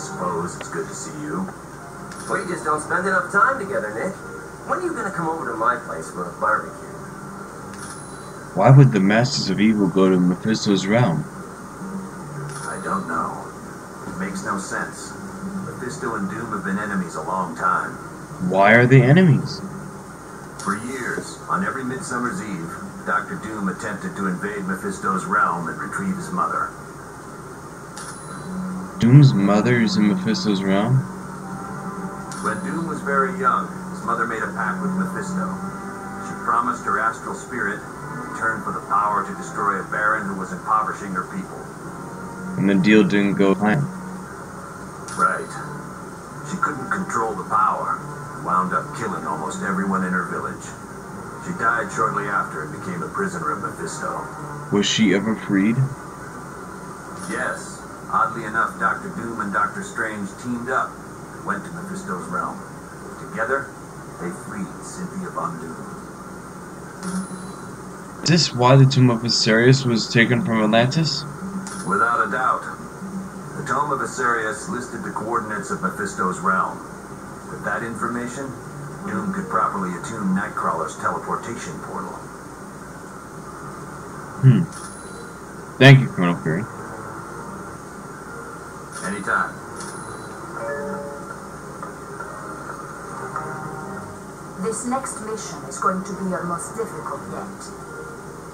suppose it's good to see you. We just don't spend enough time together, Nick. When are you gonna come over to my place for a barbecue? Why would the Masters of Evil go to Mephisto's realm? I don't know. It makes no sense. Mephisto and Doom have been enemies a long time. Why are they enemies? For years, on every Midsummer's Eve, Dr. Doom attempted to invade Mephisto's realm and retrieve his mother. Doom's mother is in Mephisto's realm? When Doom was very young, his mother made a pact with Mephisto. She promised her astral spirit in return for the power to destroy a baron who was impoverishing her people. And the deal didn't go plan. Right. She couldn't control the power, wound up killing almost everyone in her village. She died shortly after and became a prisoner of Mephisto. Was she ever freed? Yes. Oddly enough, Dr. Doom and Dr. Strange teamed up and went to Mephisto's realm. Together, they freed Cynthia Von Doom. Is this why the Tomb of Asterius was taken from Atlantis? Without a doubt. The Tomb of Asarius listed the coordinates of Mephisto's realm. With that information, Doom could properly attune Nightcrawler's teleportation portal. Hmm. Thank you, Colonel Fury. This next mission is going to be your most difficult yet.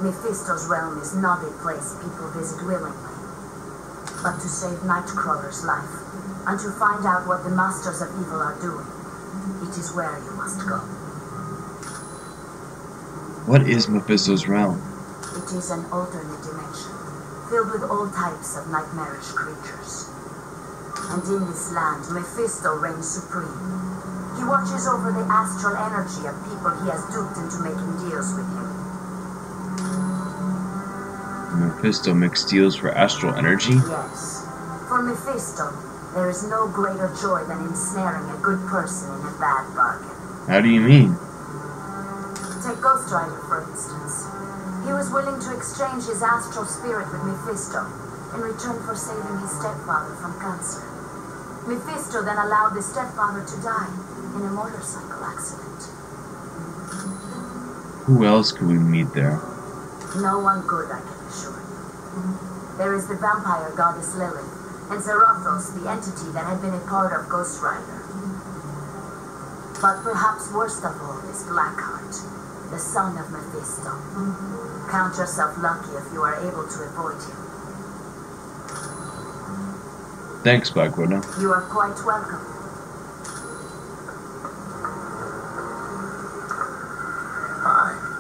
Mephisto's realm is not a place people visit willingly. But to save Nightcrawler's life, and to find out what the Masters of Evil are doing, it is where you must go. What is Mephisto's realm? It is an alternate dimension, filled with all types of nightmarish creatures. And in this land, Mephisto reigns supreme. He watches over the astral energy of people he has duped into making deals with him. Mephisto makes deals for astral energy? Yes. For Mephisto, there is no greater joy than ensnaring a good person in a bad bargain. How do you mean? Take Ghost Rider, for instance. He was willing to exchange his astral spirit with Mephisto in return for saving his stepfather from cancer. Mephisto then allowed the stepfather to die in a motorcycle accident. Who else could we meet there? No one good, I can assure you. There is the vampire goddess Lilith, and Zarathos, the entity that had been a part of Ghost Rider. But perhaps worst of all is Blackheart, the son of Mephisto. Count yourself lucky if you are able to avoid him. Thanks, Black Widow. You are quite welcome.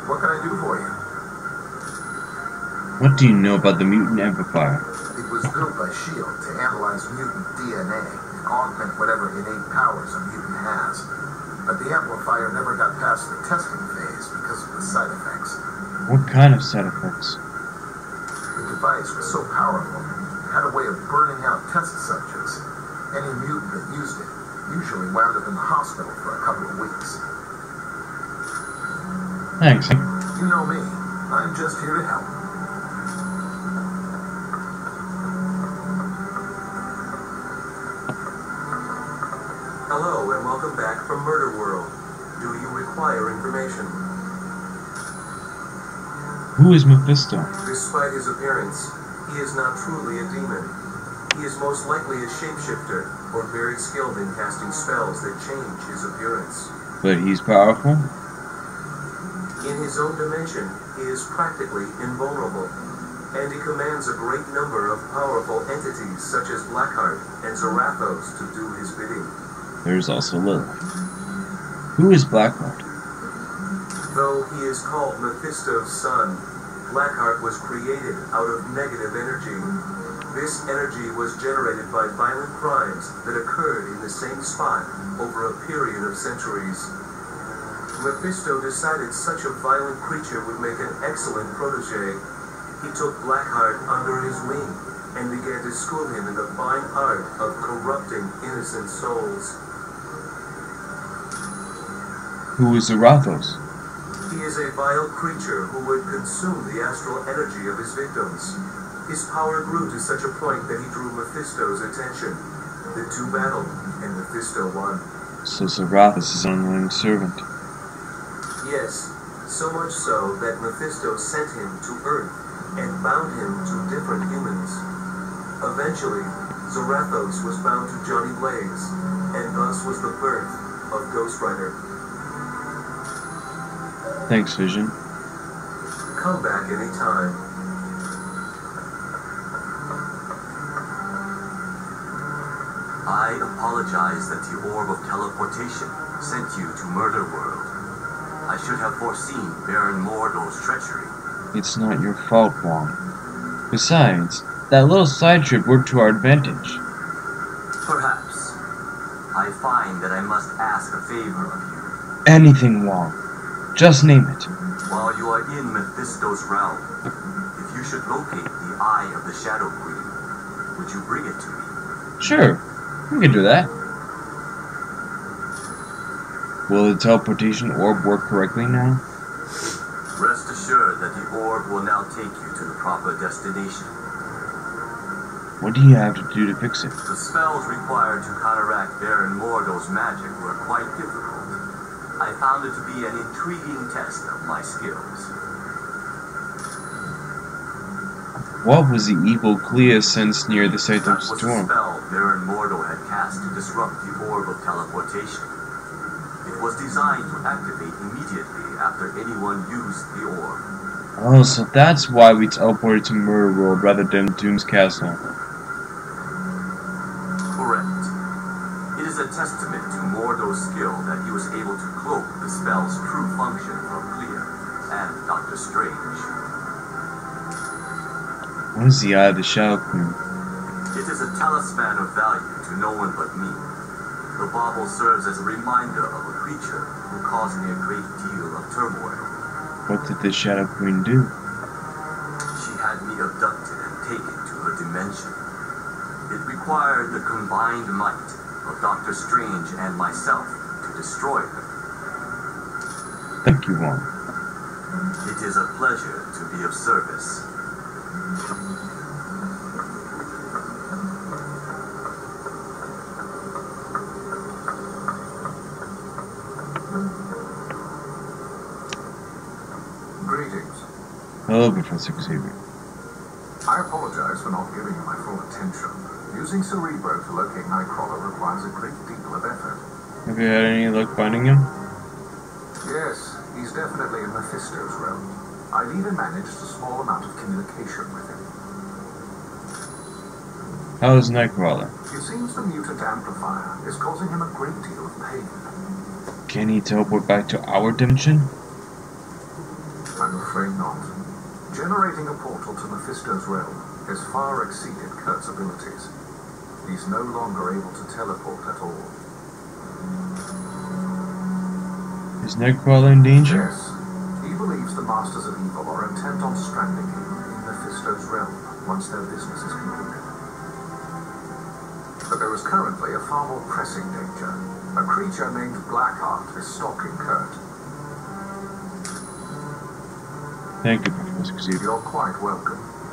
What can I do for you? What do you know about the mutant amplifier? It was built by S.H.I.E.L.D. to analyze mutant DNA and augment whatever innate powers a mutant has. But the amplifier never got past the testing phase because of the side effects. What kind of side effects? The device was so powerful, it had a way of burning out test subjects. Any mutant that used it usually wound up in the hospital for a couple of weeks. Thanks. You know me. I'm just here to help. Hello and welcome back from Murder World. Do you require information? Who is Mephisto? Despite his appearance, he is not truly a demon. He is most likely a shapeshifter or very skilled in casting spells that change his appearance. But he's powerful? In his own dimension, he is practically invulnerable, and he commands a great number of powerful entities such as Blackheart and Zarathos to do his bidding. There's also Lilith. Who is Blackheart? Though he is called Mephisto's son, Blackheart was created out of negative energy. This energy was generated by violent crimes that occurred in the same spot over a period of centuries. Mephisto decided such a violent creature would make an excellent protege. He took Blackheart under his wing and began to school him in the fine art of corrupting innocent souls. Who is Zarathos? He is a vile creature who would consume the astral energy of his victims. His power grew to such a point that he drew Mephisto's attention. The two battled, and Mephisto won. So Zarathos is an unwilling servant. Yes, so much so that Mephisto sent him to Earth and bound him to different humans. Eventually, Zarathos was bound to Johnny Blaze, and thus was the birth of Ghost Rider. Thanks, Vision. Come back anytime. I apologize that the Orb of Teleportation sent you to Murder World. I should have foreseen Baron Mordo's treachery. It's not your fault, Wong. Besides, that little side trip worked to our advantage. Perhaps. I find that I must ask a favor of you. Anything, Wong. Just name it. While you are in Mephisto's realm, if you should locate the Eye of the Shadow Queen, would you bring it to me? Sure, we can do that. Will the teleportation orb work correctly now? Rest assured that the orb will now take you to the proper destination. What do you have to do to fix it? The spells required to counteract Baron Mordo's magic were quite difficult. I found it to be an intriguing test of my skills. What was the evil Clea sensed near the site of was the storm? spell Baron Mordo had cast to disrupt the orb of teleportation. Was designed to activate immediately after anyone used the orb. Oh, so that's why we teleported to Murder World rather than Doom's Castle. Correct. It is a testament to Mordo's skill that he was able to cloak the spell's true function from Clea and Doctor Strange. What is the Eye of the Shadow Queen? It is a talisman of value to no one but me. The bauble serves as a reminder of a creature who caused me a great deal of turmoil. What did the Shadow Queen do? She had me abducted and taken to her dimension. It required the combined might of Doctor Strange and myself to destroy her. Thank you, Wong. It is a pleasure to be of service. Professor Xavier. I apologize for not giving you my full attention. Using Cerebro to locate Nightcrawler requires a great deal of effort. Have you had any luck finding him? Yes, he's definitely in Mephisto's realm. I've even managed a small amount of communication with him. How is Nightcrawler? It seems the mutant amplifier is causing him a great deal of pain. Can he teleport back to our dimension? I'm afraid not. Generating a portal to Mephisto's realm has far exceeded Kurt's abilities. He's no longer able to teleport at all. Is Nightcrawler in danger? Yes, he believes the Masters of Evil are intent on stranding him in Mephisto's realm once their business is concluded. But there is currently a far more pressing danger. A creature named Blackheart is stalking Kurt. Thank you, You're quite welcome.